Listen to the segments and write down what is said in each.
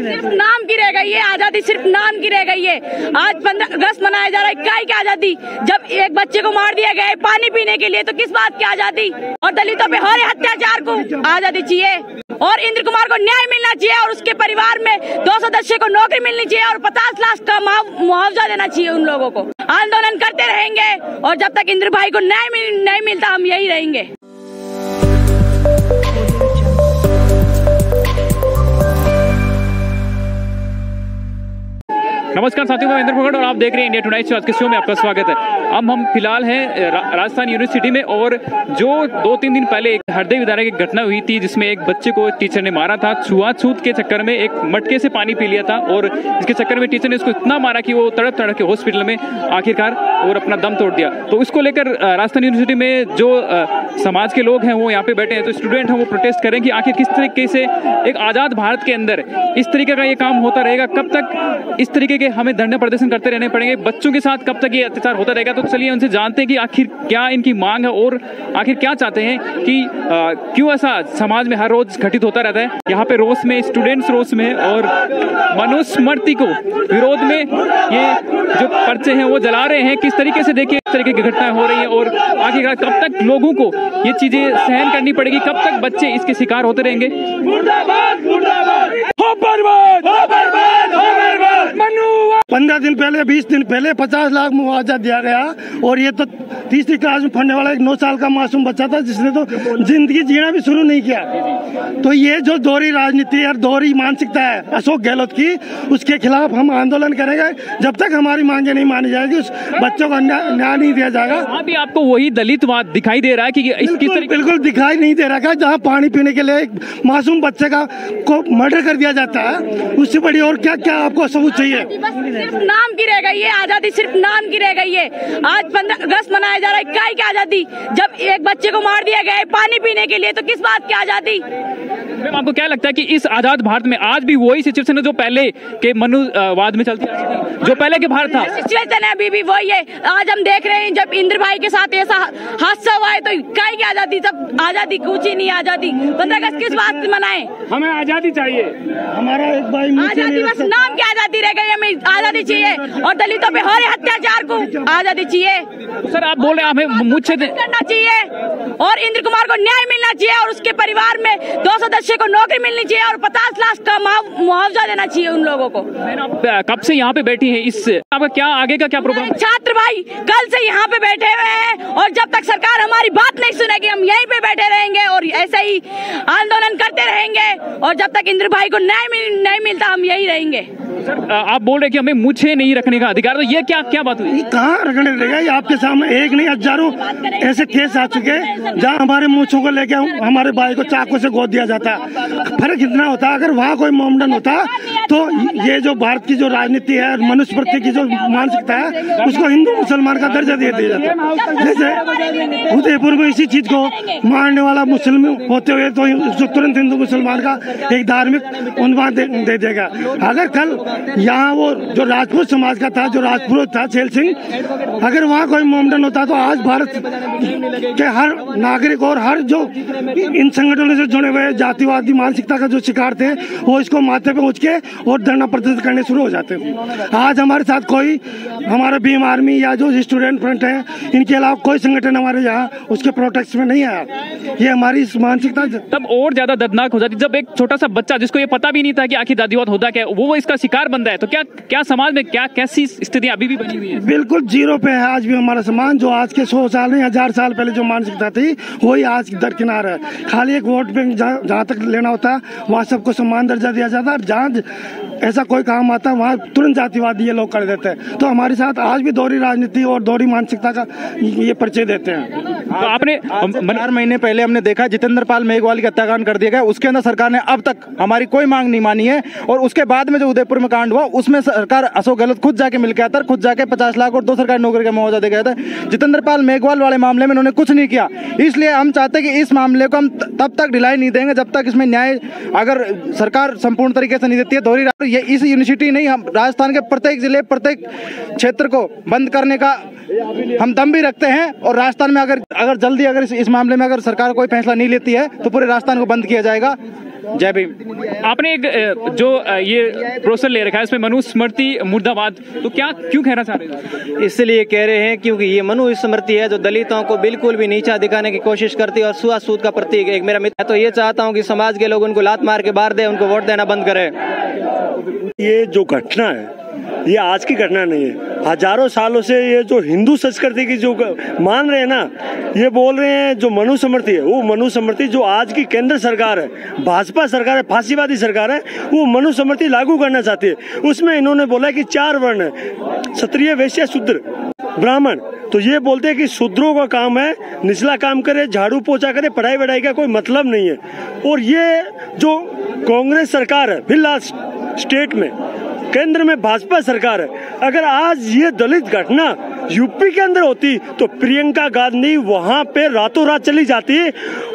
सिर्फ़ नाम की रह गई है आज़ादी, सिर्फ़ नाम की रह गई है आज पंद्रह अगस्त मनाया जा रहा है काय की आज़ादी। जब एक बच्चे को मार दिया गया है पानी पीने के लिए तो किस बात की आज़ादी? और दलितों पे हो रहे अत्याचार को आज़ादी चाहिए। और इंद्र कुमार को न्याय मिलना चाहिए और उसके परिवार में दो सदस्य को नौकरी मिलनी चाहिए और पचास लाख का मुआवजा देना चाहिए उन लोगों को। आंदोलन करते रहेंगे और जब तक इंद्र भाई को न्याय नहीं मिलता, हम यही रहेंगे। नमस्कार साथियों मैं इंद्र फोगट और आप देख रहे हैं इंडिया टुनाइट आज के शो में आपका स्वागत है। अब हम फ़िलहाल हैं रा, राजस्थान यूनिवर्सिटी में और जो दो तीन दिन पहले एक हृदय विदारे की घटना हुई थी जिसमें एक बच्चे को टीचर ने मारा था छुआछूत के चक्कर में एक मटके से पानी पी लिया था और इसके चक्कर में टीचर ने उसको इतना मारा कि वो तड़प तड़प के हॉस्पिटल में आखिरकार और अपना दम तोड़ दिया। तो इसको लेकर राजस्थान यूनिवर्सिटी में जो समाज के लोग हैं वो यहाँ पे बैठे हैं तो स्टूडेंट हैं वो प्रोटेस्ट करें कि आखिर किस तरीके से एक आज़ाद भारत के अंदर इस तरीके का ये काम होता रहेगा कब तक इस तरीके के हमें धरने प्रदर्शन करते रहने पड़ेंगे। बच्चों के साथ कब तक ये अत्याचार होता रहेगा? तो चलिए उनसे जानते हैं कि आखिर क्या इनकी मांग है और आखिर क्या चाहते हैं कि क्यों ऐसा समाज में हर रोज घटित होता रहता है? यहाँ पे रोस में स्टूडेंट्स रोस में और मनुस्मृति को विरोध में ये जो पर्चे हैं वो जला रहे हैं। किस तरीके से देखिए? तरीके की घटनाएँ हो रही हैं और आखिरकार कब तक लोगों को ये चीज़ें सहन करनी पड़ेगी? कब तक बच्चे इसके शिकार होते रहेंगे? पंद्रह दिन पहले बीस दिन पहले पचास लाख मुआवजा दिया गया और ये तो तीसरी क्लास में पढ़ने वाला एक नौ साल का मासूम बच्चा था जिसने तो ज़िंदगी जीना भी शुरू नहीं किया। तो ये जो दोहरी राजनीति और दोहरी मानसिकता है अशोक गहलोत की उसके खिलाफ हम आंदोलन करेंगे। जब तक हमारी मांगे नहीं मानी जाएगी उस बच्चों को न्याय न्याय नहीं दिया जाएगा। वहाँ भी आपको वही दलितवाद दिखाई दे रहा है कि इस किस बिल्कुल दिखाई नहीं दे रहा है। जहाँ पानी पीने के लिए एक मासूम बच्चे का को मर्डर कर दिया जाता है उससे बड़ी और क्या क्या आपको सबूत चाहिए? सिर्फ़ नाम की रह गई है आज़ादी सिर्फ़ नाम की रह गई है आज पंद्रह अगस्त मनाया जा रहा है काय की आज़ादी। जब एक बच्चे को मार दिया गया है पानी पीने के लिए तो किस बात की आज़ादी? मैम, आपको क्या लगता है कि इस आज़ाद भारत में आज भी वही सिचुएशन है जो पहले के मनुवाद में चलती थी? जो पहले के भारत था। सिचुएशन है अभी भी वही है। आज हम देख रहे हैं जब इंद्र भाई के साथ ऐसा हादसा है तो की आज़ादी जब आज़ादी कुछ ही नहीं आज़ादी। पंद्रह अगस्त किस बात मनाए? हमें आज़ादी चाहिए। हमारा एक भाई आज़ादी बस नाम की आज़ादी रह गई हमें आज़ादी चाहिए। और दलितों पे हो रहे अत्याचार को आज़ादी चाहिए। सर आप बोल रहे हैं हमें मुझसे करना चाहिए। और इंद्र कुमार को न्याय मिलना चाहिए और उसके परिवार में दो सदस्य को नौकरी मिलनी चाहिए और पचास लाख का मुआवजा देना चाहिए उन लोगों को। कब से यहाँ पे बैठी है इस आपका क्या आगे का क्या प्रोग्राम छात्र भाई कल से यहाँ पे बैठे हुए हैं। और जब तक सरकार हमारी बात नहीं सुनेगी हम यहीं पे बैठे रहेंगे और ऐसे ही आंदोलन करते रहेंगे और जब तक इंद्र भाई को न्याय मिल, नहीं मिलता हम यही रहेंगे। सर आप बोल रहे कि हमें मुझे नहीं रखने का अधिकार तो ये क्या क्या बात हुई? कहाँ रखने देगा? ये आपके सामने एक नहीं हज़ारों ऐसे केस आ चुके हैं जहाँ हमारे मूछों को लेके हमारे भाई को चाकू से गोद दिया जाता। फ़र्क इतना होता अगर वहाँ कोई मोमडन होता तो ये जो भारत की जो राजनीति है मनुष्य प्रति की जो मानसिकता है उसको हिंदू मुसलमान का दर्जा दे दिया जाता। जैसे उदयपुर में इसी चीज़ को मारने वाला मुस्लिम होते हुए तो तुरंत हिंदू मुसलमान का एक धार्मिक उन्वान दे, दे देगा। अगर कल यहाँ वो जो राजपूत समाज का था जो राजपूत था चेल सिंह अगर वहाँ कोई मोमडन होता तो आज भारत के हर नागरिक और हर जो इन संगठनों से जुड़े हुए जातिवादी मानसिकता का जो शिकार थे वो इसको माथे पे उठ के और धरना प्रदर्शन करने शुरू हो जाते आज हमारे साथ कोई हमारा भीम आर्मी या जो स्टूडेंट फ्रंट है इनके अलावा कोई संगठन हमारे यहाँ उसके प्रोटेक्ट में नहीं आया। ये हमारी मानसिकता तब और ज़्यादा दर्दनाक हो जाती जब एक छोटा सा बच्चा जिसको ये पता भी नहीं था कि आखिर दादीवाद होता क्या वो इसका शिकार बन रहा है तो क्या क्या समाज में क्या कैसी स्थिति अभी भी बनी हुई है? बिल्कुल ज़ीरो पे है आज भी हमारा समाज जो आज के सौ साल नहीं हज़ार साल पहले जो मानसिकता थी वही आज दरकिनार है। खाली एक वोट बैंक जहाँ जहाँ तक लेना होता है वहाँ सबको सम्मान दर्जा दिया जाता है जहाँ ऐसा कोई काम आता है वहाँ तुरंत जातिवादी ये लोग कर देते। हैं तो हमारे साथ आज भी दोहरी राजनीति और दोहरी मानसिकता का ये परिचय देते हैं। तो आपने चार महीने पहले हमने देखा जितेंद्र पाल मेघवाल की हत्याकांड कर दिया गया। उसके अंदर सरकार ने अब तक हमारी कोई मांग नहीं मानी है। और उसके बाद में जो उदयपुर में कांड हुआ उसमें सरकार अशोक गहलोत खुद जाके मिल के आता खुद जाके पचास लाख और दो सरकारी नौकरी का मुआवजा दे गया था जितेंद्र पाल मेघवाल वाले मामले में उन्होंने कुछ नहीं किया। इसलिए हम चाहते कि इस मामले को हम तब तक ढिलाई नहीं देंगे जब तक इसमें न्याय अगर सरकार संपूर्ण तरीके से नहीं देती है दोहरी ये इस यूनिवर्सिटी नहीं हम राजस्थान के प्रत्येक ज़िले प्रत्येक क्षेत्र को बंद करने का हम दम भी रखते हैं। और राजस्थान में अगर अगर जल्दी अगर इस, इस मामले में अगर सरकार कोई फैसला नहीं लेती है तो पूरे राजस्थान को बंद किया जाएगा। जय भीम। आपने एक जो ये प्रोसेस ले रखा है इसमें मनुस्मृति मुर्दाबाद। तो क्या क्यों कहना चाह रहे हैं? इसलिए कह रहे हैं क्योंकि ये मनुस्मृति है जो दलितों को बिल्कुल भी नीचा दिखाने की कोशिश करती है और सुअसूद का प्रतीक एक मेरा मित्र है तो ये चाहता हूँ कि समाज के लोग उनको लात मार के बाहर दे उनको वोट देना बंद करे। ये जो घटना है ये आज की घटना नहीं है। हज़ारों सालों से ये जो हिंदू संस्कृति की जो मान रहे हैं ना, ये बोल रहे हैं जो मनु समृति है, वो मनु समृति जो आज की केंद्र सरकार है, भाजपा सरकार है, फांसीवादी सरकार है, वो मनु समृति लागू करना चाहती है। उसमें इन्होंने बोला कि चार वर्ण है, क्षत्रिय, वैश्य, शूद्र, ब्राह्मण। तो ये बोलते हैं कि शूद्रों का काम है, निचला काम करे, झाड़ू पोछा करे, पढ़ाई वढ़ाई का कोई मतलब नहीं है। और ये जो कांग्रेस सरकार है, फ़िलहाल स्टेट में केंद्र में भाजपा सरकार है अगर आज ये दलित घटना यूपी के अंदर होती तो प्रियंका गांधी वहाँ पे रातों रात चली जाती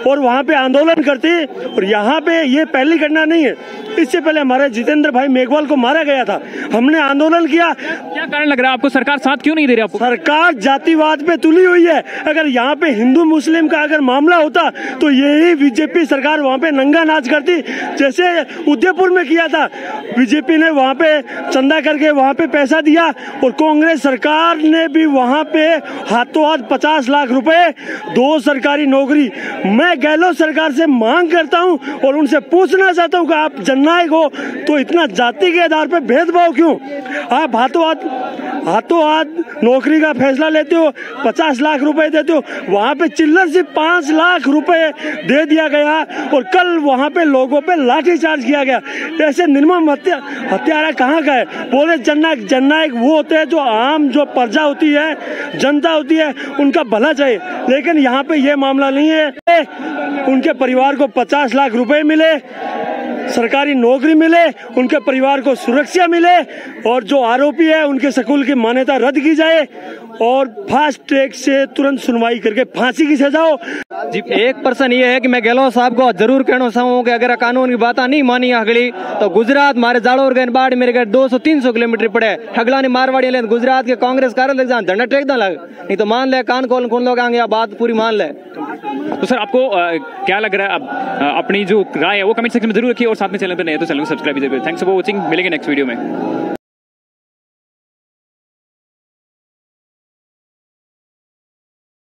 और वहाँ पे आंदोलन करती और यहाँ पे ये पहली घटना नहीं है। इससे पहले हमारे जितेंद्र भाई मेघवाल को मारा गया था। हमने आंदोलन किया। क्या कारण लग रहा है आपको? सरकार साथ क्यों नहीं दे रही आपको? सरकार जातिवाद पे तुली हुई है। अगर यहाँ पे हिंदू मुस्लिम का अगर मामला होता तो यही बीजेपी सरकार वहाँ पे नंगा नाच करती। जैसे उदयपुर में किया था। बीजेपी ने वहाँ पे चंदा करके वहाँ पे पैसा दिया और कांग्रेस सरकार ने भी वहाँ पे हाथों हाथ पचास लाख रुपए, दो सरकारी नौकरी। मैं गहलोत सरकार से मांग करता हूँ और उनसे पूछना चाहता हूँ कि आप जननायक हो तो इतना जाति के आधार पे भेदभाव क्यों? आप हाथों हाथ हाथों हाथ नौकरी का फैसला लेते हो, पचास लाख रुपए देते हो, वहाँ पे चिल्लर से पाँच लाख रुपए दे दिया गया और कल वहाँ पे लोगों पे लाठी चार्ज किया गया। ऐसे निर्मम हत्या, हत्यारा कहाँ का है? बोले, जननायक जननायक वो होते हैं जो आम जो प्रजा होती है, जनता होती है, उनका भला चाहिए। लेकिन यहाँ पे ये मामला नहीं है। उनके परिवार को पचास लाख रुपए मिले, सरकारी नौकरी मिले, उनके परिवार को सुरक्षा मिले, और जो आरोपी है, उनके स्कूल की मान्यता रद्द की जाए और फास्ट ट्रैक से तुरंत सुनवाई करके फांसी की सजा हो। जी एक पर्सन ये है कि मैं गहलोत साहब को ज़रूर कहना चाहूँ कि अगर कानून की बात नहीं मानी अगली तो गुजरात मारे जाड़ोर गए बाढ़ मेरे गए दो सौ तीन सौ किलोमीटर पड़े। ठगला ने मारवाड़ी ले गुजरात के कांग्रेस कार्यालय जान झंडा टेक ना लग। नहीं तो मान ले कान खोल खोल लोग आगे बात पूरी मान ले। तो सर आपको अ, क्या लग रहा है अब अपनी जो राय है वो कमेंट सेक्शन में ज़रूर रखिए और साथ में चैनल पर नए हैं तो चैनल को सब्सक्राइब भी ज़रूर थैंक्स फॉर वॉचिंग मिलेंगे नेक्स्ट वीडियो में।